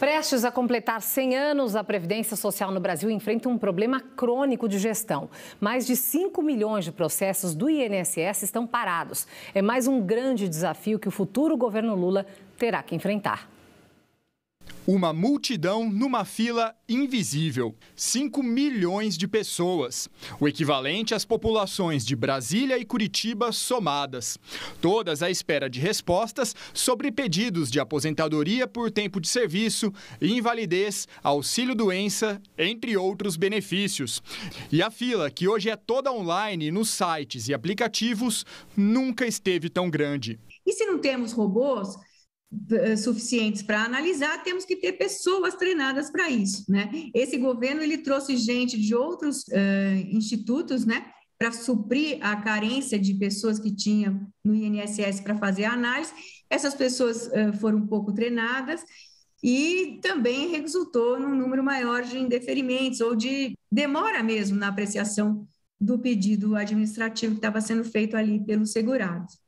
Prestes a completar 100 anos, a Previdência Social no Brasil enfrenta um problema crônico de gestão. Mais de 5 milhões de processos do INSS estão parados. É mais um grande desafio que o futuro governo Lula terá que enfrentar. Uma multidão numa fila invisível. 5 milhões de pessoas. O equivalente às populações de Brasília e Curitiba somadas. Todas à espera de respostas sobre pedidos de aposentadoria por tempo de serviço, invalidez, auxílio-doença, entre outros benefícios. E a fila, que hoje é toda online nos sites e aplicativos, nunca esteve tão grande. E se não temos robôs? Eh, suficientes para analisar, temos que ter pessoas treinadas para isso, né? Esse governo ele trouxe gente de outros uh, institutos, né, para suprir a carência de pessoas que tinha no INSS para fazer a análise. Essas pessoas uh, foram pouco treinadas e também resultou num número maior de indeferimentos ou de demora mesmo na apreciação do pedido administrativo que estava sendo feito ali pelos segurados.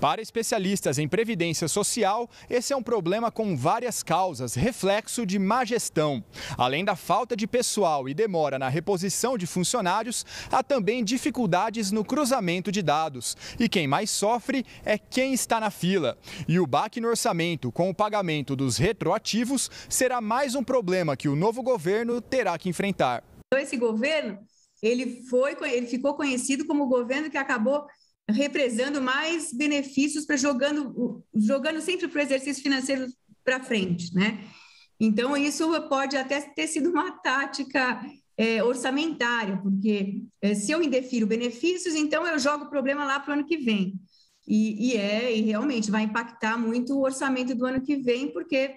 Para especialistas em previdência social, esse é um problema com várias causas, reflexo de má gestão. Além da falta de pessoal e demora na reposição de funcionários, há também dificuldades no cruzamento de dados. E quem mais sofre é quem está na fila. E o baque no orçamento com o pagamento dos retroativos será mais um problema que o novo governo terá que enfrentar. Esse governo, ele foi, ele ficou conhecido como o governo que acabou represando mais benefícios para jogando, jogando sempre para o exercício financeiro para frente, né? Então, isso pode até ter sido uma tática é, orçamentária, porque é, se eu indefiro benefícios, então eu jogo o problema lá para o ano que vem. E, e, é, e realmente vai impactar muito o orçamento do ano que vem, porque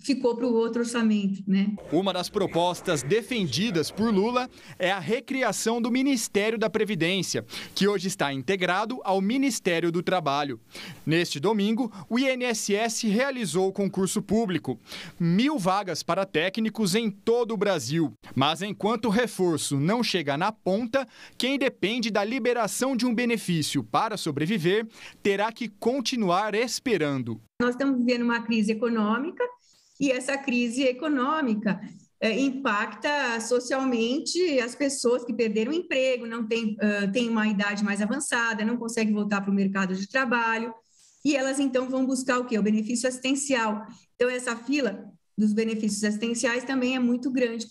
ficou para o outro orçamento, né? Uma das propostas defendidas por Lula é a recriação do Ministério da Previdência, que hoje está integrado ao Ministério do Trabalho. Neste domingo, o INSS realizou o concurso público, mil vagas para técnicos em todo o Brasil. Mas enquanto o reforço não chega na ponta, quem depende da liberação de um benefício para sobreviver terá que continuar esperando. Nós estamos vivendo uma crise econômica e essa crise econômica é, impacta socialmente as pessoas que perderam o emprego, não têm uh, tem uma idade mais avançada, não conseguem voltar para o mercado de trabalho, e elas então vão buscar o quê? O benefício assistencial. Então, essa fila dos benefícios assistenciais também é muito grande.